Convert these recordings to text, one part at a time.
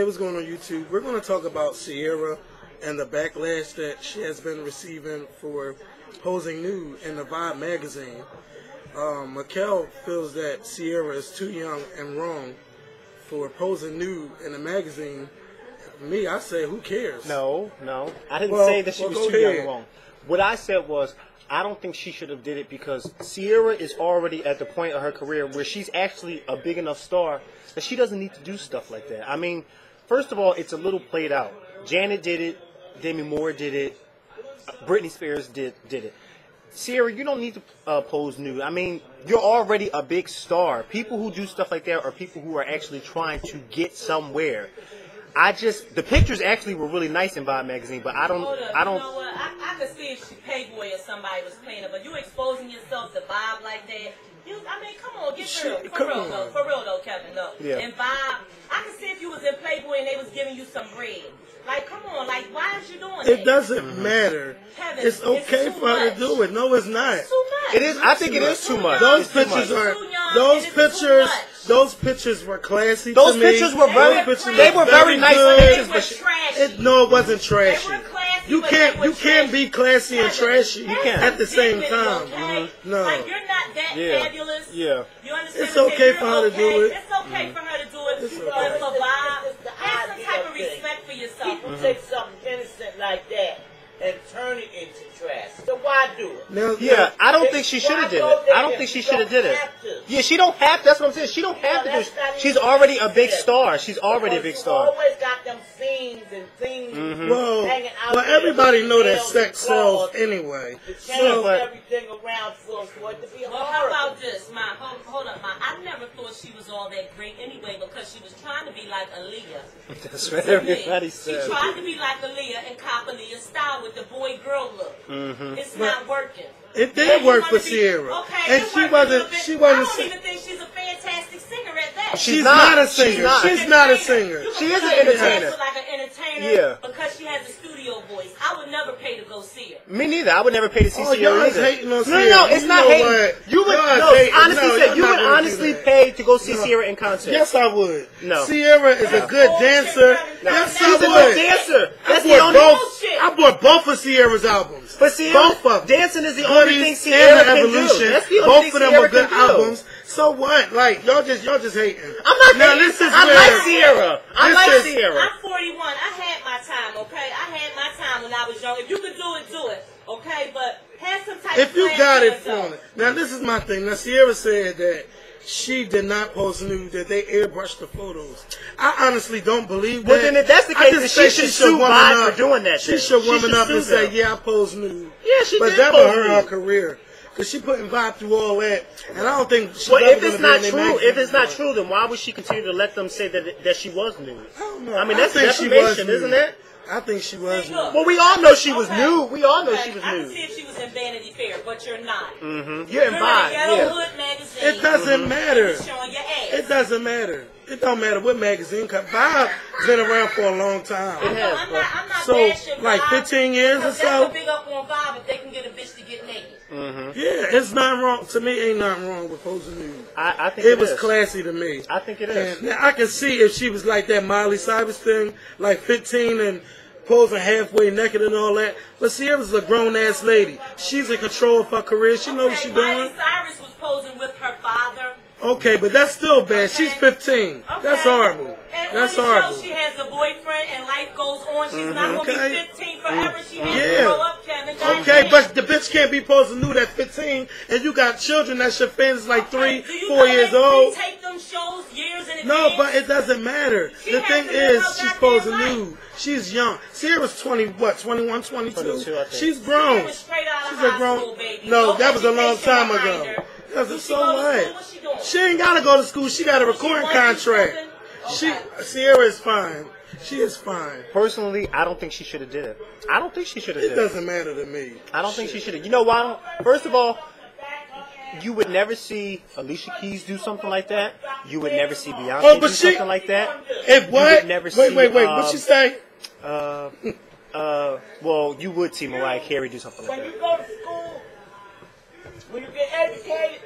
what's going on YouTube? We're going to talk about Ciara and the backlash that she has been receiving for posing nude in the Vibe magazine. Um, Makael feels that Ciara is too young and wrong for posing nude in a magazine. Me, I say, who cares? No, no. I didn't Well, say that she well, was too young and wrong. What I said was, I don't think she should have did it because Ciara is already at the point of her career where she's actually a big enough star that she doesn't need to do stuff like that. I mean, first of all, it's a little played out. Janet did it, Demi Moore did it, Britney Spears did did it. Ciara, you don't need to uh, pose nude. I mean, you're already a big star. People who do stuff like that are people who are actually trying to get somewhere. I just the pictures actually were really nice in Vibe magazine, but I don't I don't? I, I could see if she Playboy or somebody was playing it, but you exposing yourself to Bob like that. You, I mean, come on, get Shit, real. For real on. though. For real though, Kevin. No. Yeah. And Bob, I could see if you was in Playboy and they was giving you some bread. Like, come on, like, why is you doing it? It doesn't mm-hmm. matter. Kevin, It's okay it's too for her to do it. No, it's not. It's too much. It is I think it is too much. Those It's pictures much. are those and it's too pictures. Those pictures were classy. Those to me. pictures were very Those pictures they were very nice good. They pictures, were but she, trashy. It, no, it wasn't trashy. They were classy, You can't they were you can't be classy and trashy You can't. at the same time. okay? Mhm. No. Like you're not that Yeah. fabulous. Yeah. You understand? It's what okay for You're her to do it. It's okay for her to do it. It's But okay. for Bob, have some type of thing. respect for yourself. People take something innocent like that and turn it into trash. So why do it? Now, Yeah, I don't think she should have did it. I don't think she should have did it. Yeah, she don't have. To. That's what I'm saying. She don't have to do. It. She's already a big star. She's already a big you star. always got them scenes and things mm-hmm. Well, hanging out well, everybody with know that sex sells anyway. To change So, but- everything around for, for it to be Well, how about this, My Hold, hold up, Ma. Never thought she was all that great anyway because she was trying to be like Aaliyah. That's what everybody She tried to be like Aaliyah and cop Aaliyah's style with the boy-girl look. Mm-hmm. It's not working. It did work for be- Ciara. Okay, And she wasn't- she wasn't I don't even think she's a fantastic singer at that. She's She's not. not a She's singer. not. She's not a singer. She is an put her in entertainer. as Like an entertainer. Yeah. Because she has a studio voice. I would never pay to go see her. Me neither. I would never pay to see Oh, Ciara y'all either. hating on no, Ciara. no, no, it's You not know hating. what? You would Y'all no, hating. honestly No, said y'all you not would honestly pay to go see No. Ciara in concert. Yes, I would. No. Ciara is a good dancer. Yes, She's a I good dancer. That's the only. Bullshit. I bought both of Ciara's albums. But Ciara, both of them. dancing is the only thing Goodies Ciara and can Evolution. do. That's the only Both thing of them Ciara are good albums. So what? Like y'all just y'all just hating. I'm not. Now hating. this is I where like Ciara. I like is- Ciara. I'm 41. I had my time, okay? I had my time when I was young. If you could do it, do it, okay? But have some type if of you got it yourself. from it. Now this is my thing. Now Ciara said that she did not post nude, that they airbrushed the photos. I honestly don't believe that. Well, then if that's the case, then she should sue Vine up. for doing that She then. should She woman should up and sue say, yeah, I post nude. Yeah, she But did that would hurt her career. Because she putting vibe through all that. And I don't think she's Well, if it's not true, magazine if it's not true, then why would she continue to let them say that that she was nude? I don't know. I mean, I that's think she was defamation, isn't it? I think she was See, look. Well, we all know she was Okay. nude. We all know Okay, she was I can nude. see if she was in Vanity Fair, but you're not. Mm-hmm. You're You're in in Vibe, Ghetto yeah. Hood magazine. It doesn't matter. It's showing your ass. It doesn't matter. It don't matter what magazine. Cause Vibe's been around for a long time. It No, has, I'm not, I'm not So, like 15 years or because so? That's a big up on Vibe if they can get a bitch to get naked. Mm-hmm. Yeah, it's not wrong. To me, ain't nothing wrong with posing nude. I, I think It was is. classy to me. I think it is. And now I can see if she was like that Miley Cyrus thing, like 15 and posing halfway naked and all that. But Ciara's a grown ass lady. She's in control of her career. She knows what Okay, she's Miley doing. Cyrus was posing with her father. Okay, but that's still bad. She's 15. Okay. That's horrible. And That's on the show, horrible. she has a boyfriend and life goes on. She's not going to Okay. be 15 forever. She has Yeah. to grow up, Kevin. God Okay, damn. but the bitch can't be posing nude at 15, and you got children that's your fans like three, Do you four know years they old. Take them shows years in No, but it doesn't matter. She the thing is, she's posing life. nude. She's young. Ciara's 20, what, 21, 22? 22, I think. She's grown. She was straight out of She's high a grown. school, baby. No, No that was a long education time ago. her. That's a, she so go what? she? She ain't gotta go to school. She got a recording wants contract. something? She Okay. Ciara is fine. She is fine. Personally, I don't think she should have did it. I don't think she should have It did it. doesn't matter to me. I don't think she should have. You know why? I don't- First of all, you would never see Alicia Keys do something like that. You would never see Beyonce Oh, but do she- something like that. If what? would never wait, see, wait, wait. um, what she say? Uh, uh, well, you would see Mariah Carey do something like that. When you go to school, when you get educated,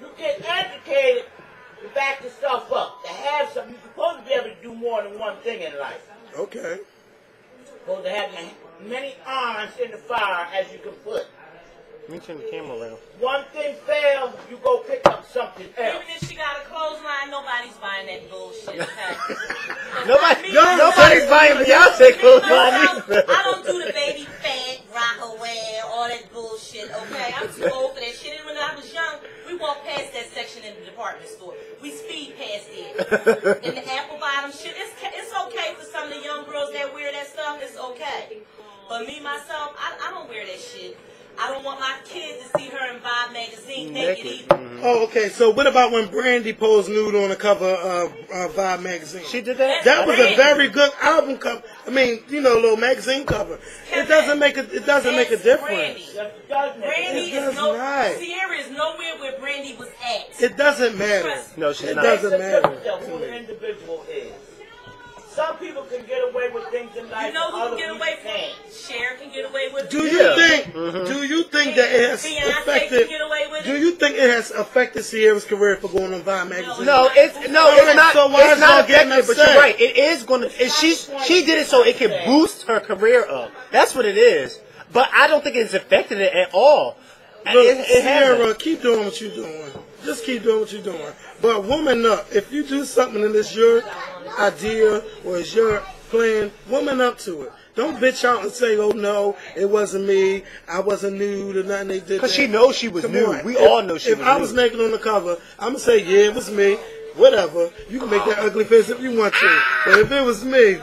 you get educated to back yourself up, to have something. You're supposed to be able to do more than one thing in life. Okay. Supposed to have as many irons in the fire as you can put. Let me turn the camera around. One thing fails, you go pick up something else. Even if she got a clothesline, nobody's buying that bullshit. Okay? Nobody, Me, No, nobody's buying Beyonce clothes on myself, either. I don't do the Baby Phat, Rocawear, all that bullshit, okay? I'm too old for that shit. And when I was young, we walked past that section in the department store. We speed past it. and the apple bottom shit, it's, it's okay for some of the young girls that wear that stuff, it's okay. But me, myself, I, I don't wear that shit. I don't want my kids to see her in Vibe magazine naked, Naked. either. Oh, okay. So what about when Brandy posed nude on the cover of uh, Vibe magazine? She did that? That was a very good album cover. I mean, you know, a little magazine cover. It doesn't make a it doesn't make a difference. Brandy. Does Brandy It is does no not. Ciara is nowhere where Brandy was at. It doesn't matter. No, she's It not. doesn't matter. who the individual is. Some people can get away with things in life You know who can get away with can't. it? Cher can get away with it. Do you Yeah. think? Mm-hmm. Do you think that it has Beyonce can affected? get away with Do you think it has affected Ciara's career for going on Vibe magazine? No, it's no, Alright, it's not. so why it's is not y'all getting effective, but you're right. It is going to. It, she's she did it so it can boost her career up. That's what it is. But I don't think it's affected it at all. Look, it, it Ciara, hasn't. keep doing what you're doing. Just keep doing what you're doing. But woman up. If you do something and it's your idea or it's your plan, woman up to it. Don't bitch out and say, "Oh no, it wasn't me. I wasn't nude or nothing." They did Because she knows she was Come new. on. We If- all know she was If I was naked on the cover, I'm gonna say, "Yeah, it was me." Whatever. You can make that ugly face if you want to. But if it was me,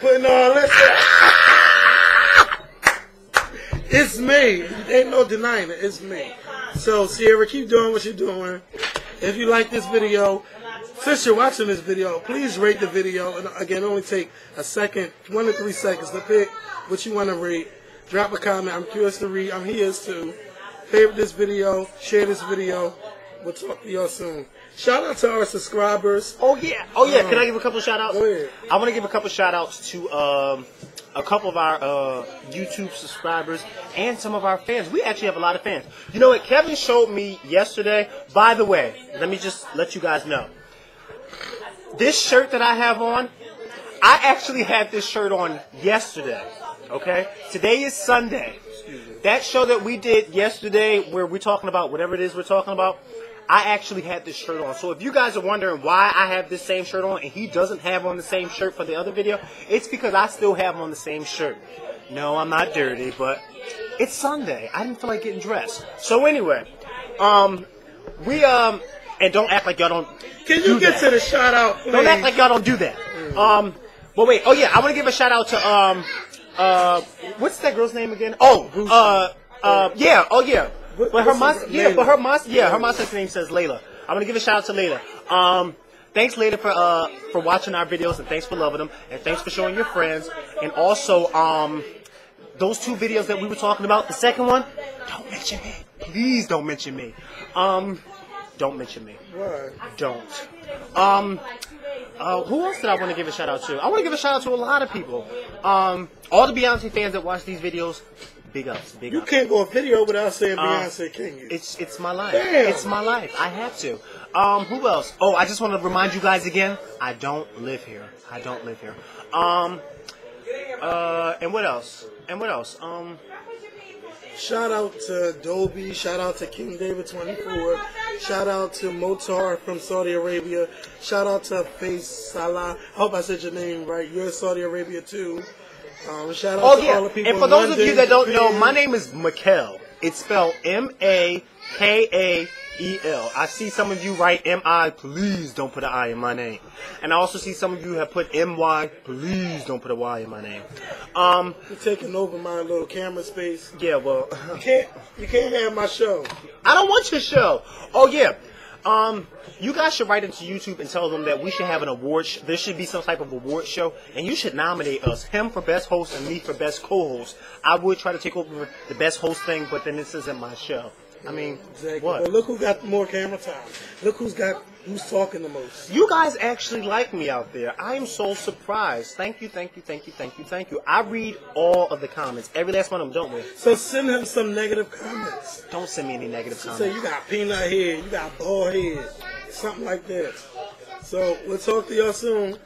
putting all that. It's me. Ain't no denying it. It's me. So Ciara, keep doing what you're doing. If you like this video, since you're watching this video, please rate the video. And again, only take a second, one to three seconds to pick what you want to rate. Drop a comment. I'm curious to read. I'm here too. Favorite this video. Share this video. We'll talk to y'all soon. Shout out to our subscribers. Oh yeah, oh yeah. Can I give a couple shout outs? Go ahead. I want to give a couple shout outs to um, a couple of our uh, YouTube subscribers and some of our fans. We actually have a lot of fans. You know what? Kevin showed me yesterday. By the way, let me just let you guys know. This shirt that I have on, I actually had this shirt on yesterday. Okay? Today is Sunday. That show that we did yesterday, where we're talking about whatever it is we're talking about, I actually had this shirt on. So if you guys are wondering why I have this same shirt on and he doesn't have on the same shirt for the other video, it's because I still have on the same shirt. No, I'm not dirty, but it's Sunday. I didn't feel like getting dressed. So anyway, um, we um, and don't act like y'all don't. Can do you get that. to the shout out, please? Don't act like y'all don't do that. Um, well, wait. Oh yeah, I want to give a shout out to um, uh, what's that girl's name again? Oh, uh, uh, yeah. Oh yeah. What- But her mas- yeah, but her mas- yeah, her master's name says Layla. I'm gonna give a shout out to Layla. Um, thanks Layla for uh for watching our videos and thanks for loving them and thanks for showing your friends and also um those two videos that we were talking about. The second one, don't mention me. Please don't mention me. Um, don't mention me Why? don't. Um, uh, who else did I want to give a shout out to? I want to give a shout out to a lot of people. Um, all the Beyonce fans that watch these videos, big ups, big You ups. You can't go a video without saying Uh, Beyonce, can you? It's it's my life. Damn. It's my life. I have to. Um, who else? Oh, I just want to remind you guys again. I don't live here. I don't live here. Um, uh, and what else? And what else? Um, Shout out to Dolby. Shout out to King David 24. Shout out to Motar from Saudi Arabia. Shout out to Face Salah. I hope I said your name right. You're in Saudi Arabia too. Um, shout out Oh to yeah, all the people and for those of you that don't know, my name is Makael. It's spelled M A K A E L. I see some of you write M I. Please don't put an I in my name. And I also see some of you have put M Y. Please don't put a Y in my name. Um, You're taking over my little camera space. yeah, well, You can't, you can't have my show. I don't want your show. Oh yeah. Um, you guys should write into YouTube and tell them that we should have an award. Sh- there should be some type of award show, and you should nominate us, him for best host and me for best co-host. I would try to take over the best host thing, but then this isn't my show. I mean, Exactly. what? But look who got more camera time. Look who's got who's talking the most. You guys actually like me out there. I am so surprised. Thank you, thank you, thank you, thank you, thank you. I read all of the comments, every last one of them, don't we? So send him some negative comments. Don't send me any negative Say comments. you got peanut head, you got bald head, something like that. So we'll talk to y'all soon.